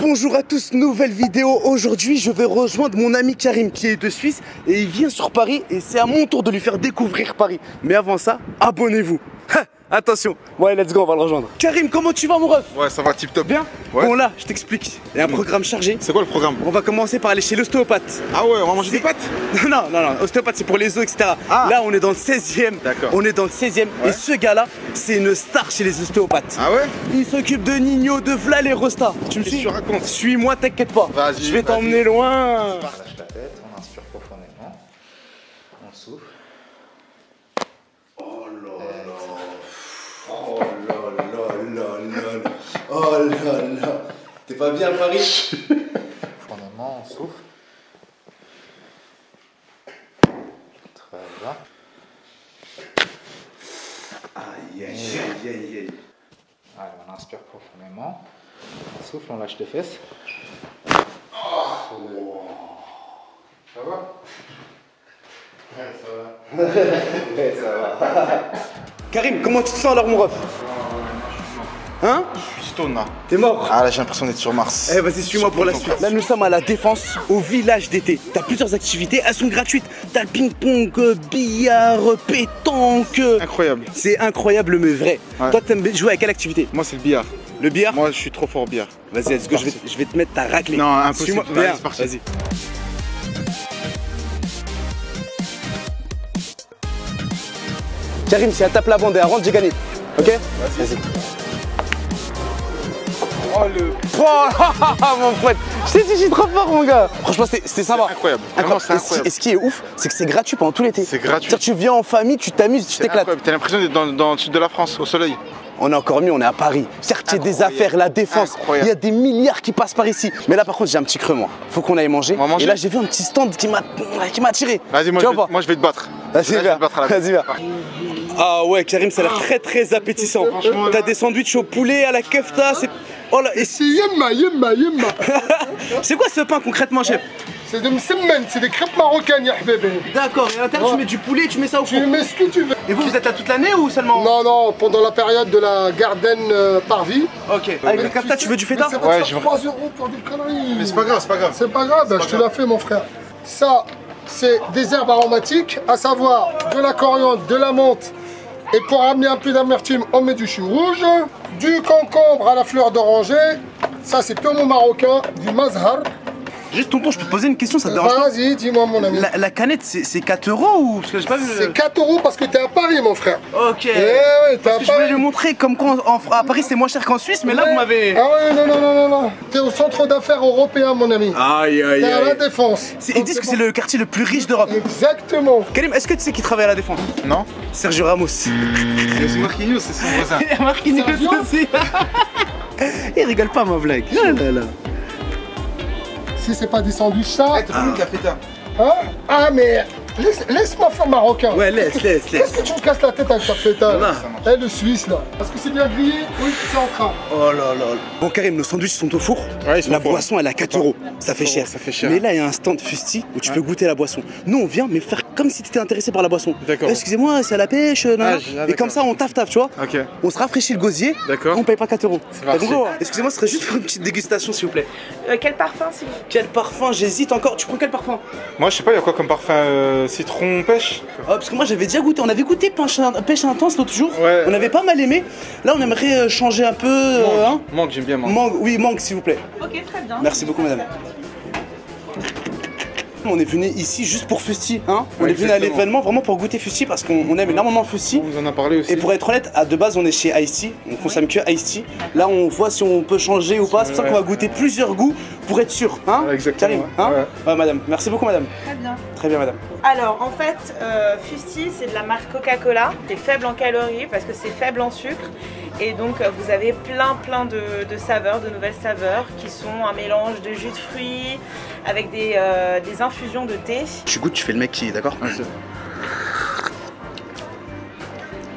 Bonjour à tous, nouvelle vidéo. Aujourd'hui, je vais rejoindre mon ami Karim qui est de Suisse et il vient sur Paris et c'est à mon tour de lui faire découvrir Paris. Mais avant ça, abonnez-vous. Attention, ouais, let's go, on va le rejoindre. Karim, comment tu vas, mon ref Ouais, ça va tip top. Bien Ouais. Bon, là, je t'explique. Il y a un programme chargé. C'est quoi le programme On va commencer par aller chez l'ostéopathe. Ah ouais, on va manger des pâtes Non, non, non, ostéopathe c'est pour les os, etc. Ah. Là, on est dans le 16e. D'accord. On est dans le 16e. Et Ouais. ce gars-là, c'est une star chez les ostéopathes. Ah ouais Il s'occupe de Nino, de Vla les Rostas. Tu me suis tu racontes Suis-moi, t'inquiète pas. Vas-y, Je vais t'emmener loin. La tête, on inspire profondément, on souffle. Oh là là là là. Oh là là. T'es pas bien à Paris Profondément, on souffle. Très bien. Aïe aïe aïe aïe aïe. Allez, on inspire profondément. On souffle, on lâche les fesses. Ça va Ouais, ça va. Karim, comment tu te sens alors, mon ref? Hein Je suis stone là. T'es mort Ah là, j'ai l'impression d'être sur Mars. Eh vas-y suis-moi pour la suite. Là nous sommes à la défense au village d'été. T'as plusieurs activités, elles sont gratuites. T'as le ping-pong, euh, billard, pétanque. Incroyable. C'est incroyable mais vrai. Ouais. Toi t'aimes jouer à quelle activité Moi, c'est le billard. Le billard Moi, je suis trop fort au billard. Vas-y let's go, je vais, je vais te mettre ta raclée. Non, impossible. Suis-moi, Vas-y, viens, c'est parti. Vas-y. Karim, si elle tape la bande et elle rentre, j'ai gagné. Ok? Vas-y. Oh le. Oh, mon pote, je t'ai dit, je suis trop fort, mon gars. Franchement, c'était sympa. incroyable. Vraiment, c'est Et ce qui- incroyable. Et ce qui est ouf, c'est que c'est gratuit pendant tout l'été. C'est gratuit. Tu viens en famille, tu t'amuses, tu t'éclates. T'as l'impression d'être dans, dans le sud de la France, au soleil. On est encore mieux, on est à Paris. Certes, il y a des affaires, la défense. Incroyable. Il y a des milliards qui passent par ici. Mais là, par contre, j'ai un petit creux, moi. Faut qu'on aille manger. On va manger Et là, j'ai vu un petit stand qui m'a qui m'a attiré. Vas-y, moi, vais- moi, je vais te battre. Vas-y, Vas-y, viens. Ah ouais, Karim, ça a l'air très très appétissant. Franchement, T'as des sandwichs au poulet, à la kefta, c'est. Oh là, et c'est yemma, yemma, yemma. c'est quoi ce pain concrètement, chef? C'est de msemmen, c'est des crêpes marocaines, ya bébé. D'accord, et à l'intérieur, tu mets du poulet, tu mets ça au Tu four. mets ce que tu veux. Et vous, vous êtes là toute l'année ou seulement Non, non, pendant la période de la Garden euh, Parvis. Ok. Avec le kefta, tu veux du feta Ouais, je faire veux- 3 euros pour des conneries. Mais c'est pas grave, c'est pas grave. C'est pas grave, je te l'ai fait, mon frère. Ça, c'est des herbes aromatiques, à savoir de la coriandre, de la menthe. Et pour amener un peu d'amertume, on met du chou rouge, du concombre à la fleur d'oranger. Ça, c'est purement marocain, du mazhar. Juste, tonton, je peux te poser une question, ça te dérange pas Vas-y, dis-moi, mon ami. la, la canette, c'est c'est 4 euros ou Parce que j'ai pas vu. le- C'est 4 euros parce que t'es à Paris, mon frère. Ok. Eh ouais, t'es Parce à que je voulais Paris. lui montrer comme quoi en- en- à Paris c'est moins cher qu'en Suisse, mais là vous m'avez. Ah ouais, non, non, non, non, non. T'es au centre d'affaires européen, mon ami. Aïe aïe T'es à la défense. Ils disent que c'est le quartier le plus riche d'Europe. Exactement. Karim, est-ce que tu sais qui travaille à la défense? Non Sergio Ramos. C'est Marquinhos, c'est son voisin. Marquinhos aussi. Il rigole pas ma blague. Ah là là. Si c'est pas des sandwichs, ça. T'as feta Hein Ah, mais laisse- laisse-moi faire marocain. Ouais, laisse, laisse, laisse. Qu'est-ce que tu me casses la tête avec ta feta là va. Eh, le Suisse là. Parce que c'est bien grillé Oui, c'est en train. Oh là là. Bon Karim, nos sandwichs sont au four. Ouais, ils sont la au four. boisson elle a 4 euros. Ça fait cher. ça fait cher. Mais là il y a un stand fusti où tu peux goûter la boisson. Nous on vient mais faire comme si tu étais intéressé par la boisson. D'accord. Excusez-moi, c'est à la pêche. Ah, ah, Et comme ça on taffe taffe, tu vois. Ok. On se rafraîchit le gosier. D'accord. On paye pas 4 euros. Excusez-moi, ce serait juste pour une petite dégustation s'il vous plaît. Euh, quel parfum s'il vous plaît Quel parfum J'hésite encore. Tu prends quel parfum Moi, je sais pas, il y a quoi comme parfum euh, Citron, pêche Ah, Parce que moi j'avais déjà goûté. On avait goûté pêche, pêche intense l'autre jour. Ouais. On avait pas mal aimé. Là on aimerait euh, changer un peu. euh, hein. Mangue, j'aime bien mangue. Mangue, oui, mangue s'il vous plaît. Ok, très bien. Merci beaucoup, madame. On est venu ici juste pour Fusti, hein On Ouais, est venu à l'événement vraiment pour goûter Fusti parce qu'on on aime énormément Fusti. On vous en a parlé aussi. Et pour être honnête, à de base, on est chez Ice Tea, on consomme que Ice Tea. Là, on voit si on peut changer ou pas. C'est pour ça qu'on va goûter plusieurs goûts pour être sûr, hein Ouais, exactement, Karim, hein Ouais. Ouais, madame. Merci beaucoup, madame. Très bien. Très bien, madame. Alors, en fait, euh, Fusti, c'est de la marque Coca-Cola. C'est faible en calories parce que c'est faible en sucre. Et donc, euh, vous avez plein, plein de, de saveurs, de nouvelles saveurs qui sont un mélange de jus de fruits avec des, euh, des infusions de thé. Tu goûtes, tu fais le mec qui est d'accord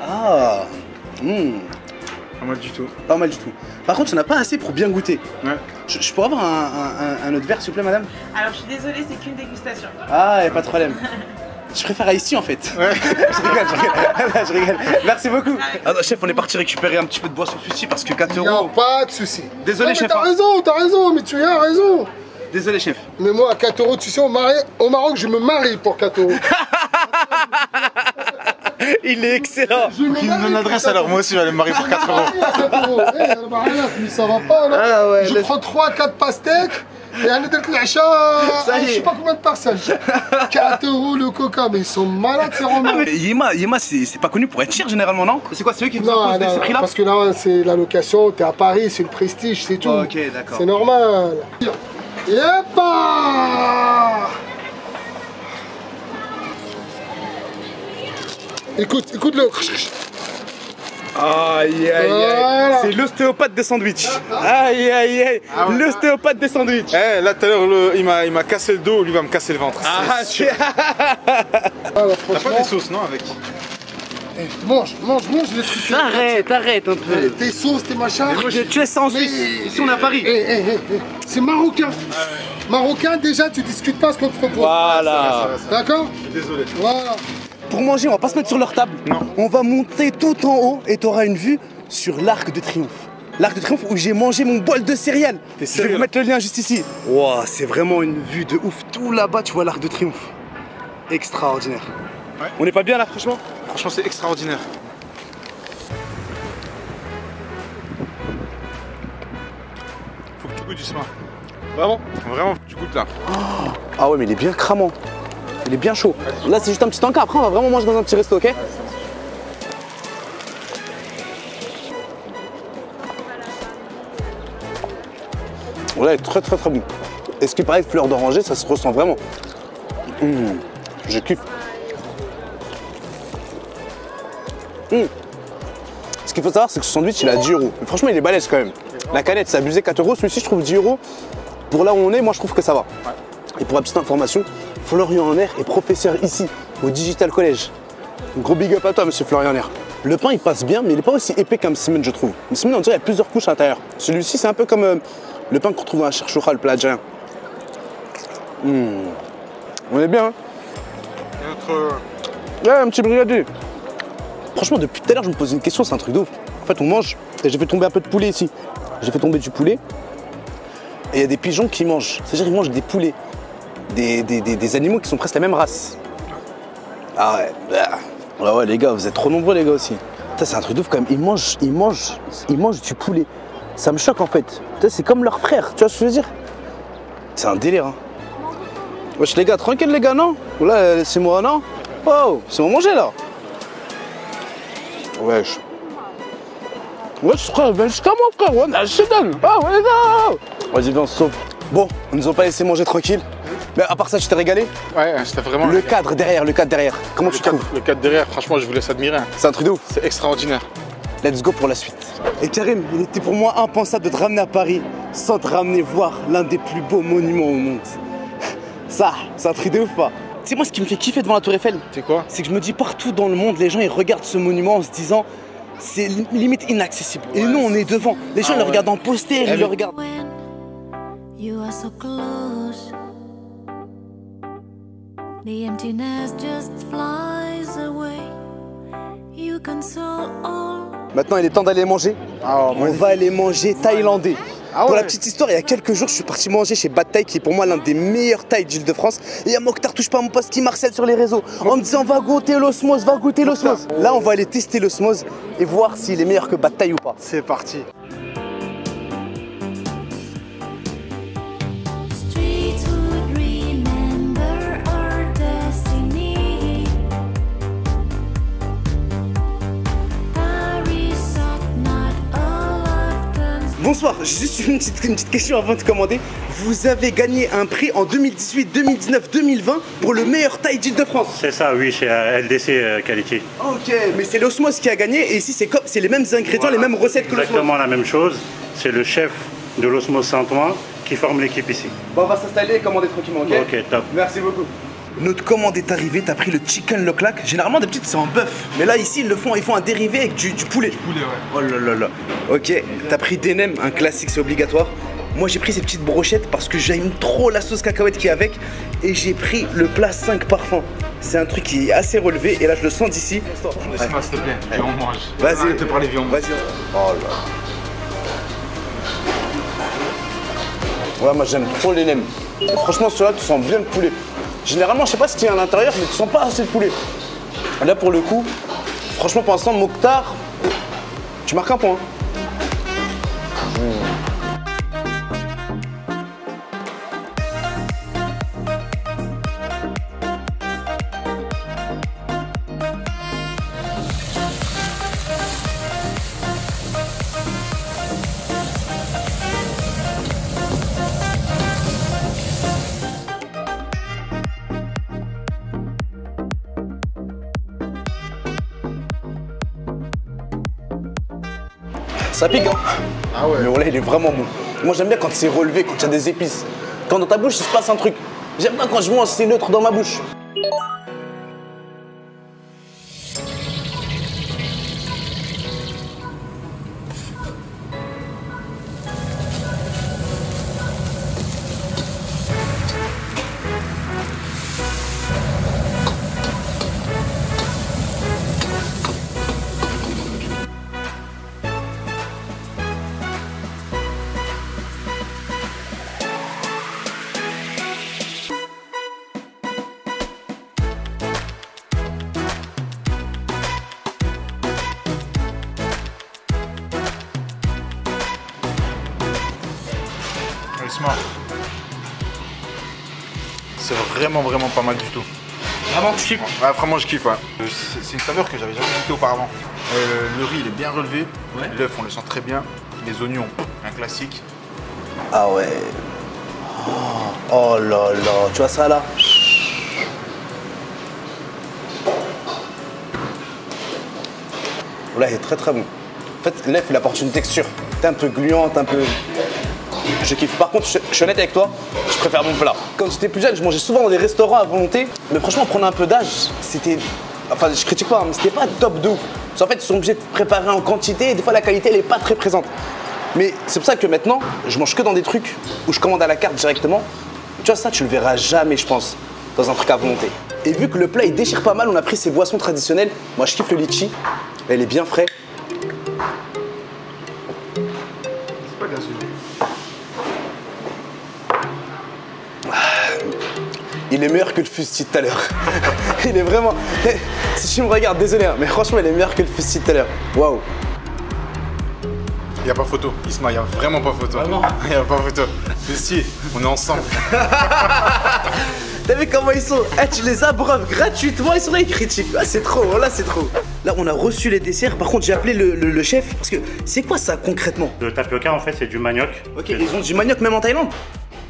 Ah hmm, mal du tout. Pas mal du tout. Par contre, il n'y en a pas assez pour bien goûter. Ouais. Je, je pourrais avoir un, un- un- un autre verre, s'il vous plaît, madame? Alors, je suis désolée, c'est qu'une dégustation. Ah, y a pas de problème. Je préfère ici en fait. je rigole, je rigole. je rigole. Merci beaucoup. Alors, chef, on est parti récupérer un petit peu de boisson fusil parce que 4 Il n'y a euros. pas de souci. Désolé, Non, mais chef, T'as hein. raison, t'as raison, mais tu as raison. Désolé, chef. Mais moi, à 4 euros, tu sais, au, Mari- au Maroc, je me marie pour 4 euros. Il est excellent. Me Il me l'adresse 4 alors, moi aussi je vais aller me marier pour 4 Je me euros. marie à 4 euros. Eh, mais ça va pas, là. Ah ouais, Je prends 3 4 pastèques. Et est d'être l'achat. Ça y est. Je sais pas combien de personnes. 4 euros le coca, mais ils sont malades ces Romains. Mais Yema, Yema c'est c'est pas connu pour être cher généralement, non? C'est quoi, c'est eux qui vous imposent non, ces prix-là? parce que là, c'est la location, t'es à Paris, c'est le prestige, c'est tout. Ok, d'accord. C'est normal. Yepa Écoute, écoute le. Aïe, aïe, aïe. Voilà. C'est l'ostéopathe des sandwichs. Aïe, aïe, aïe. Ah ouais. L'ostéopathe des sandwichs. Eh, là tout à l'heure, il m'a il m'a cassé le dos, lui va me casser le ventre. Ah, C'est T'as pas des sauces, non, avec eh, mange, mange, mange les trucs. Arrête, arrête un peu. Tes sauces, tes machins. Tu, tu es ça en Suisse. Ici, on est à Paris. Eh, eh, eh, eh, C'est marocain. Marocain, déjà, tu discutes pas ce qu'on te propose. Voilà. D'accord Désolé. Voilà. Pour manger, on va pas se mettre sur leur table. Non. On va monter tout en haut et tu auras une vue sur l'Arc de Triomphe. L'Arc de Triomphe où j'ai mangé mon bol de céréales. T'es Je vais vous mettre le lien juste ici. Wow, c'est vraiment une vue de ouf. Tout là-bas, tu vois l'Arc de Triomphe. Extraordinaire. Ouais. On n'est pas bien là, franchement? Franchement, c'est extraordinaire. Faut que tu goûtes du smart. Vraiment Vraiment, faut que tu goûtes là. Ah ouais, mais il est bien cramant. Il est bien chaud. Là, c'est juste un petit encas. Après, on va vraiment manger dans un petit resto, ok? Ouais, très très très bon. Et ce qui paraît fleur d'oranger, ça se ressent vraiment. Mmh, je kiffe. Mmh. Ce qu'il faut savoir, c'est que ce sandwich, il a 10 euros. Mais franchement, il est balèze quand même. La canette, c'est abusé 4 euros. Celui-ci, je trouve 10 euros. Pour là où on est, moi, je trouve que ça va. Et pour la petite information, Florian Honner est professeur ici, au Digital College. Gros big up à toi, monsieur Florian Honner. Le pain, il passe bien, mais il n'est pas aussi épais qu'un Simon, je trouve. Mais Simon, on dirait qu'il y a plusieurs couches à l'intérieur. Celui-ci, c'est un peu comme euh, le pain qu'on retrouve dans la charchoura, le plat algérien. Mmh. On est bien, hein notre. Ouais, un petit brigadier. Franchement, depuis tout à l'heure, je me pose une question, c'est un truc de ouf. En fait, on mange, et j'ai fait tomber un peu de poulet ici. J'ai fait tomber du poulet, et il y a des pigeons qui mangent. C'est-à-dire, ils mangent des poulets. Des, des- des- animaux qui sont presque la même race. Ah ouais, bah. Ouais, ouais, les gars, vous êtes trop nombreux, les gars aussi. C'est un truc de ouf quand même. Ils mangent, ils mangent, ils mangent du poulet. Ça me choque en fait. C'est comme leur frère, tu vois ce que je veux dire? C'est un délire, hein. Wesh, les gars, tranquille, les gars, non? Là, laissez-moi, non? Oh, c'est bon manger là Wesh. Wesh, frère, viens jusqu'à moi, frère. Ouais, je te donne. Ah, ouais. Vas-y, viens, on se sauve. Bon, ils nous ont pas laissé manger tranquille. Mais à part ça, tu t'es régalé Ouais, c'était vraiment. Le cadre derrière, le cadre derrière. Comment tu le trouves cadre, le cadre derrière, franchement, je vous laisse admirer. hein. C'est un truc de ouf. C'est extraordinaire. Let's go pour la suite. Et Karim, il était pour moi impensable de te ramener à Paris sans te ramener voir l'un des plus beaux monuments au monde. Ça, c'est un truc de ouf pas Tu sais, moi, ce qui me fait kiffer devant la Tour Eiffel, C'est quoi? C'est que je me dis partout dans le monde, les gens ils regardent ce monument en se disant c'est li- limite inaccessible. Et nous, on est devant. Les gens Ah le ouais. regardent en poster, ils Eh le oui. regardent. You are so close, the emptiness just flies away. You console all. Maintenant, il est temps d'aller manger. Ah, On va aller manger thaïlandais. Ah Pour la petite histoire, il y a quelques jours, je suis parti manger chez Bad Thai, qui est pour moi l'un des meilleurs Thaïs d'Île-de-France. Et il y a Mokhtar touche pas à mon poste qui marcelle sur les réseaux en me disant va goûter l'osmose, va goûter l'osmose. Là, on va aller tester l'osmose et voir s'il est meilleur que Bad Thai ou pas. C'est parti. Bonsoir, juste une petite, une petite question avant de commander. Vous avez gagné un prix en 2018, 2019, 2020 pour le meilleur Thaï d'Île-de-France. C'est ça, oui, chez euh, LDC euh, Quality. Ok, mais c'est l'osmose qui a gagné et ici c'est les mêmes ingrédients, Voilà. les mêmes recettes que l'osmose. Exactement la même chose. C'est le chef de l'Osmos Saint-Ouen qui forme l'équipe ici. Bon, on va s'installer et commander tranquillement, ok Ok, top. Merci beaucoup. Notre commande est arrivée, t'as pris le chicken le claque. Généralement d'habitude c'est en bœuf, mais là ici ils le font, ils font un dérivé avec du, du poulet. Poulet, ouais. Oh là là là. Ok, t'as pris des nems, un classique c'est obligatoire. Moi j'ai pris ces petites brochettes parce que j'aime trop la sauce cacahuète qui est avec et j'ai pris le plat 5 parfums. C'est un truc qui est assez relevé et là je le sens d'ici. Laisse-moi, s'il te plaît. Viens, on mange. Vas-y. Arrête de parler, viens, on mange. Vas-y. Oh là. Ouais, moi j'aime trop les nems. Franchement, celui-là, tu sens bien le poulet. Généralement, je sais pas ce qu'il y a à l'intérieur, mais tu sens pas assez le poulet. Là, pour le coup, franchement, pour l'instant, Mokhtar, tu marques un point. Ça pique, hein Ah ouais. Mais voilà, il est vraiment bon. Moi, j'aime bien quand c'est relevé, quand il y a des épices. Quand dans ta bouche, il se passe un truc. J'aime pas quand je mange, c'est neutre dans ma bouche. Vraiment, vraiment pas mal du tout. Vraiment, tu kiffes Ouais, vraiment, je kiffe. ouais. Euh, C'est c'est une saveur que j'avais jamais goûté auparavant. Euh, le riz, il est bien relevé. Ouais. L'œuf, on le sent très bien. Les oignons, un classique. Ah ouais. Oh, oh là là, tu vois ça là? Là, il est très très bon. En fait, l'œuf, il apporte une texture. T'es un peu gluante, un peu. Je kiffe. Par contre, je, suis honnête avec toi, je préfère mon plat. Quand j'étais plus jeune, je mangeais souvent dans des restaurants à volonté, mais franchement, en prenant un peu d'âge, c'était. Enfin, je critique pas, hein, mais c'était pas top de ouf. Parce qu'en fait, ils sont obligés de préparer en quantité et des fois, la qualité, elle est pas très présente. Mais c'est pour ça que maintenant, je mange que dans des trucs où je commande à la carte directement. Tu vois, ça, tu le verras jamais, je pense, dans un truc à volonté. Et vu que le plat, il déchire pas mal, on a pris ces boissons traditionnelles. Moi, je kiffe le litchi. Elle est bien frais. Il est meilleur que le fusti de tout à l'heure. il est vraiment. Si tu me regardes, désolé, hein, mais franchement, il est meilleur que le fusti de tout à l'heure. Waouh. Y a pas photo. Isma, y a vraiment pas photo. Vraiment Y a pas photo. Si, on est ensemble. T'as vu comment ils sont? Eh, Tu les abreuves gratuitement, ils sont là, ils critiquent. Ah, c'est trop, là, c'est trop. Là, on a reçu les desserts. Par contre, j'ai appelé le, le- le chef parce que c'est quoi ça concrètement? Le tapioca, en fait, c'est du manioc. Ok, ils ont du manioc même en Thaïlande?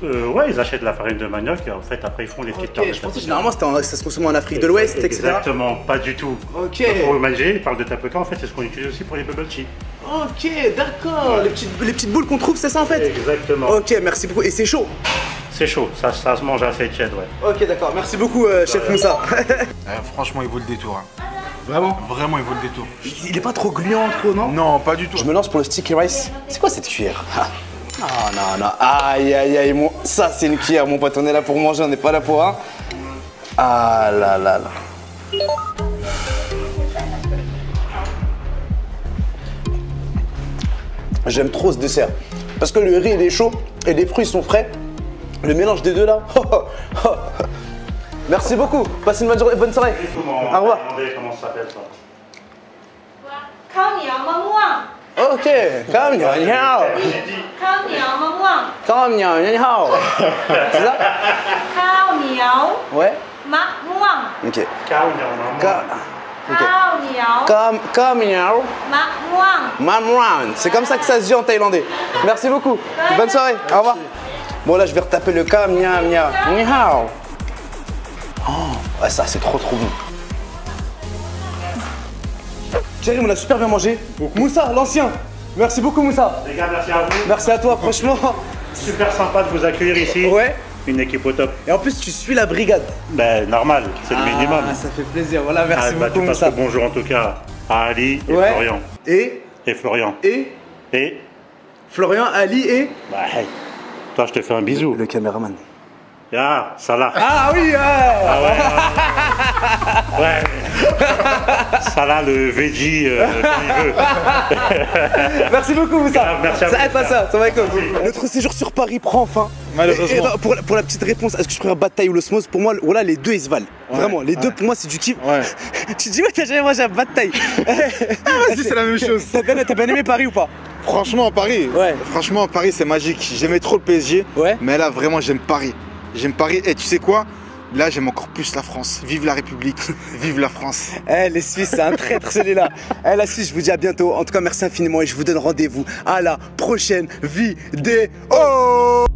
Euh, ouais, ils achètent la farine de manioc et en fait, après, ils font les petites Ok, tartes je pensais généralement en- ça se consomme en Afrique de l'Ouest, etc. Exactement, pas du tout. Ok. Pour le manger, ils parlent de tapioca, en fait, c'est ce qu'on utilise aussi pour les bubble tea. Ok, d'accord. Les petites, les petites boules qu'on trouve, c'est ça en fait? Exactement. Ok, merci beaucoup. Et c'est chaud? C'est chaud, ça, ça se mange assez tiède, ouais. Ok, d'accord. Merci beaucoup, euh, chef Moussa. Euh, franchement, il vaut le détour. hein. Vraiment? Vraiment, il vaut le détour. Il est pas trop gluant, trop, non? Non, pas du tout. Je me lance pour le sticky rice. C'est quoi cette cuillère? Ah Non, non, non. Aïe, aïe, aïe. Mon... Ça, c'est une cuillère, mon pote. On est là pour manger, on n'est pas là pour un. Ah là là là. J'aime trop ce dessert. Parce que le riz, il est chaud et les fruits sont frais. Le mélange des deux là. Merci beaucoup. Passez une bonne, journée, bonne soirée. Au revoir. Comment ça s'appelle ça OK, comme C'est ça Ouais. Kao Comme, C'est comme ça que ça se dit en thaïlandais. Merci beaucoup. Bonne soirée. Au revoir. Bon, là, je vais retaper le Kam Niao Niao. Niao. Oh, ah, ça, c'est trop, trop bon. Thierry, on a super bien mangé. Moussa, l'ancien. Merci beaucoup Moussa. Les gars, merci à vous. Merci à toi, franchement. Super sympa de vous accueillir ici. Ouais. Une équipe au top. Et en plus tu suis la brigade. Ben, normal, c'est le minimum. Ah, ça fait plaisir. Voilà, merci Ah, bah, beaucoup tu passes Moussa. le bonjour en tout cas à Ali et Ouais. Florian. Et Et Florian. et Et Florian, Ali et bah, hey, Toi, je te fais un bisou. Le caméraman. Ah, Salah. Ah oui, ouais. Ah ouais. ouais. Salah, le veggie, euh, quand il veut. Merci beaucoup, Moussa. Ah, merci à ça vous. aide pas ça, ça va comme. Notre séjour sur Paris prend fin. Malheureusement. Et- et pour, la- pour la petite réponse, est-ce que je préfère bataille ou l'osmose? Pour moi, voilà, les deux ils se valent. Ouais, Vraiment, les deux pour moi c'est du kiff. Ouais. tu dis, ouais, t'as jamais mangé à bataille. Vas-y, c'est la même chose. T'as bien, t'as bien aimé Paris ou pas? Franchement, Paris. Ouais. Franchement, Paris, c'est magique. J'aimais trop le PSG. Ouais. Mais là, vraiment, j'aime Paris. J'aime Paris. Et tu sais quoi? Là, j'aime encore plus la France. Vive la République. Vive la France. Eh, les Suisses, c'est un traître celui-là. Eh, la Suisse, je vous dis à bientôt. En tout cas, merci infiniment et je vous donne rendez-vous à la prochaine vidéo.